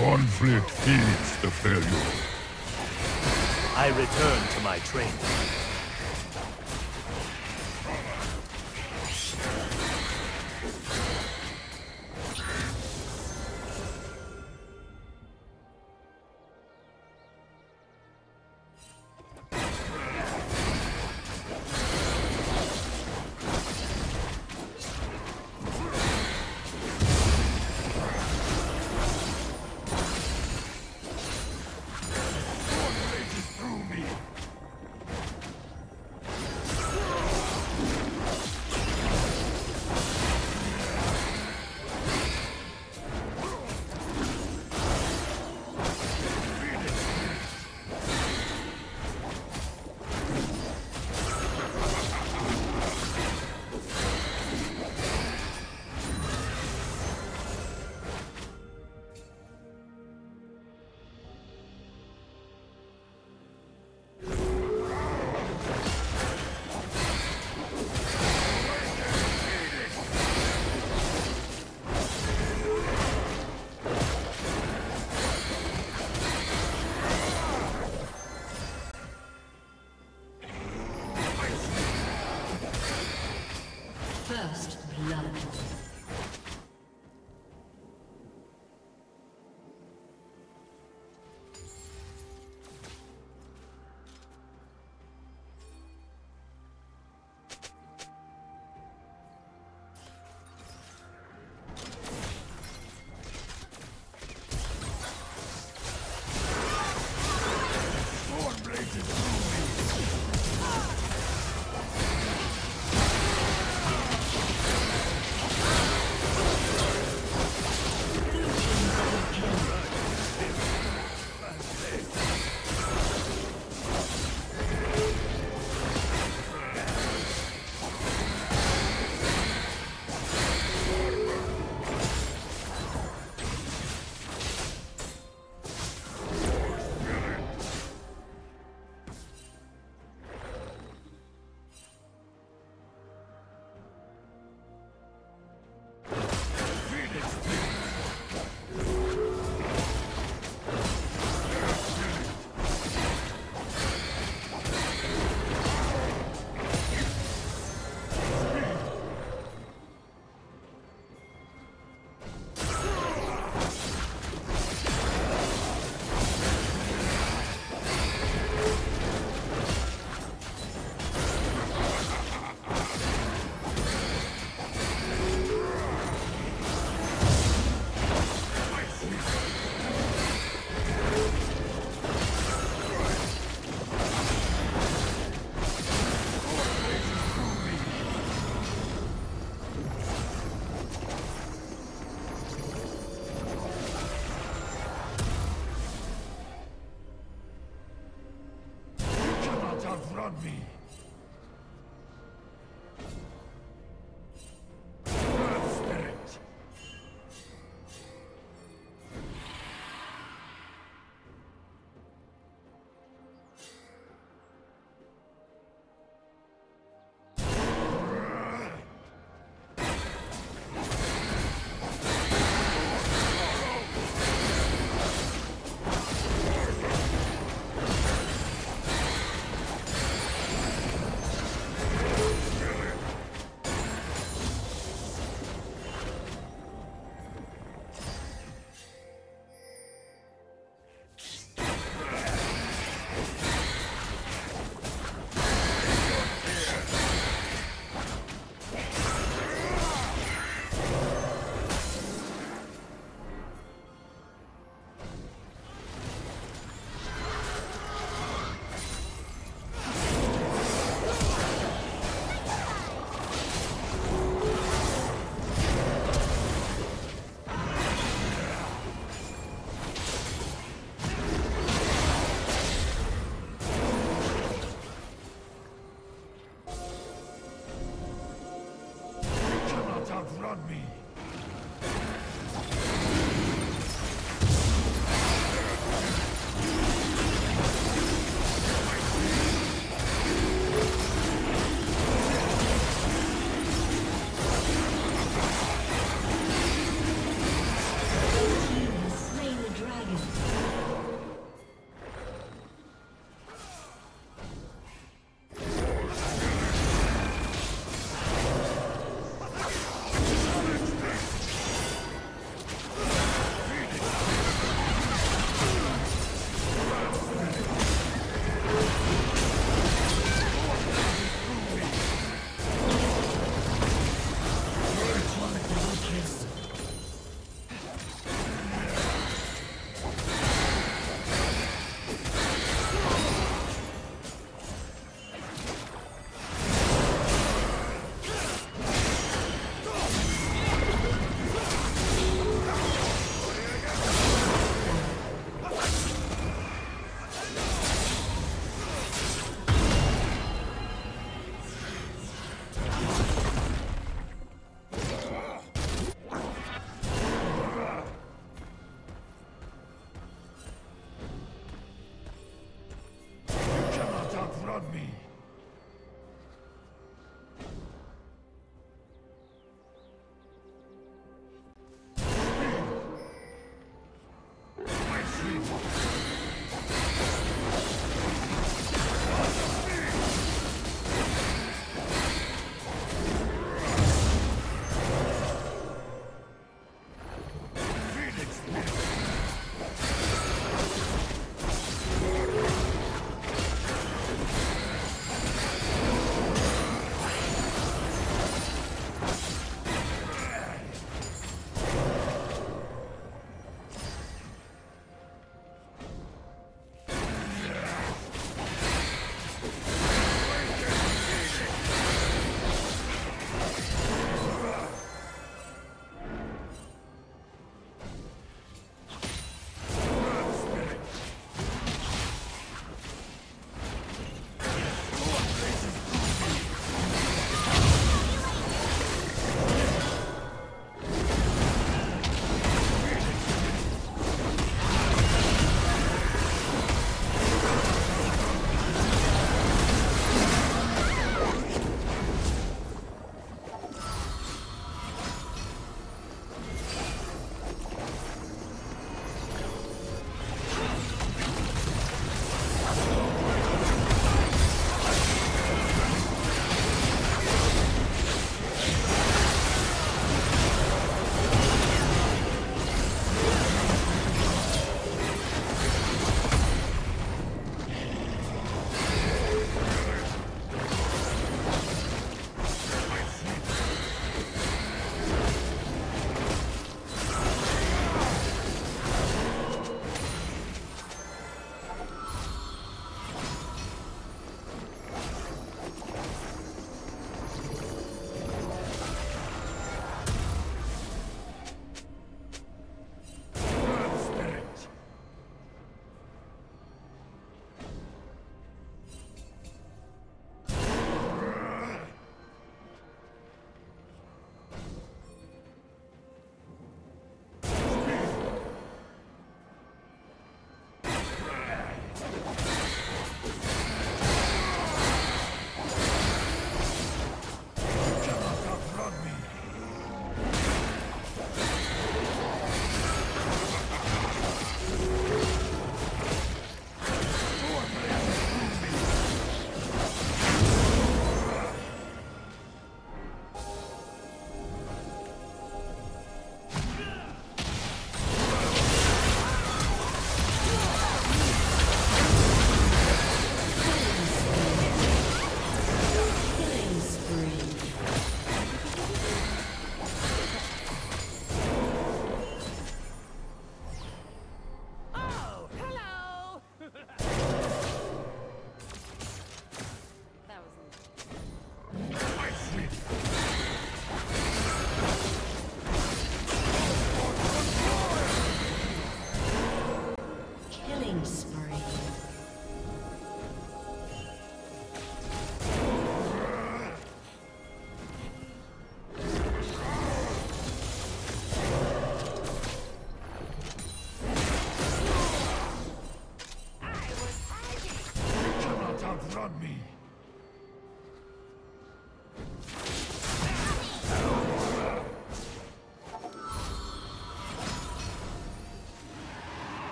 Conflict feeds the failure. I return to my training. Me.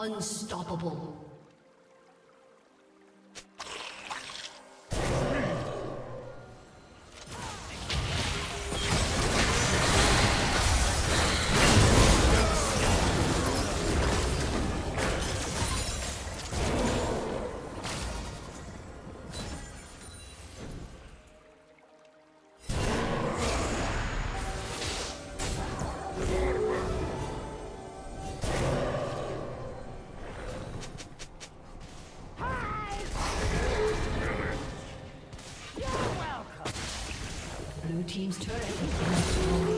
Unstoppable. Team's turret.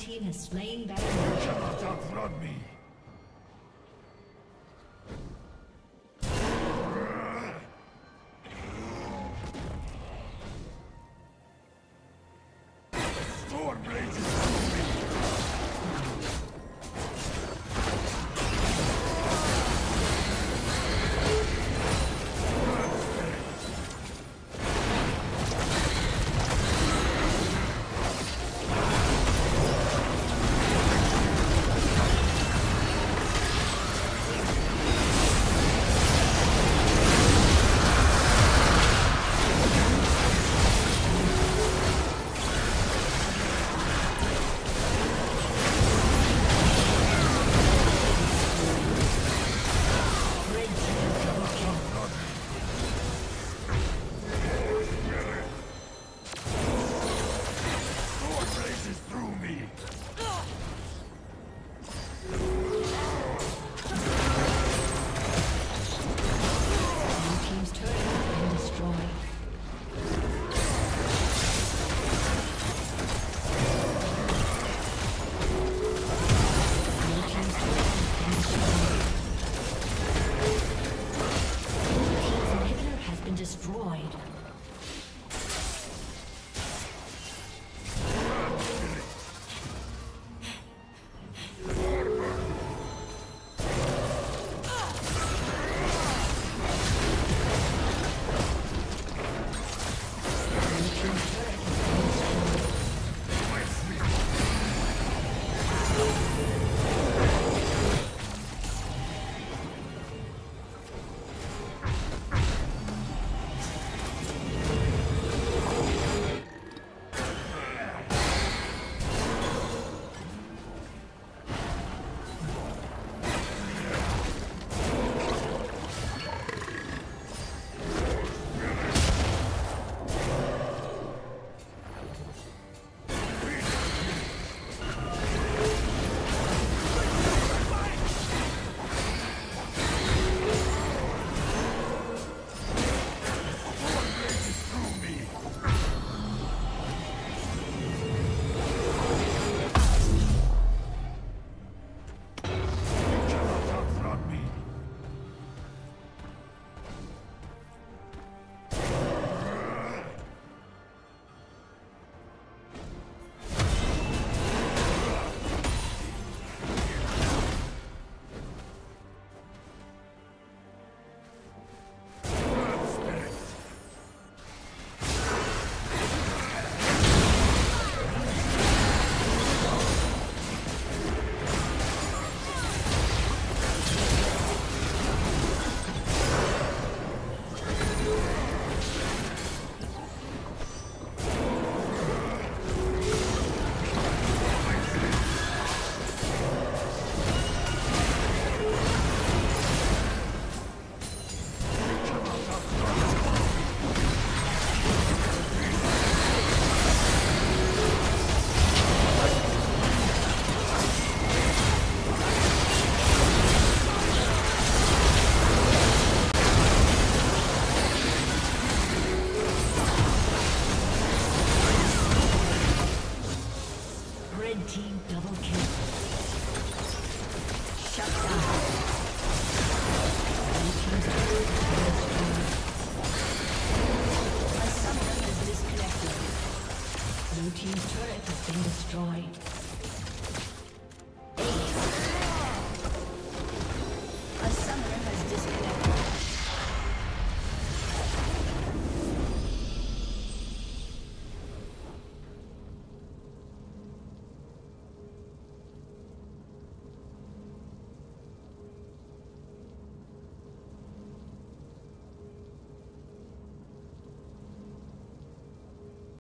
Team has slain Baron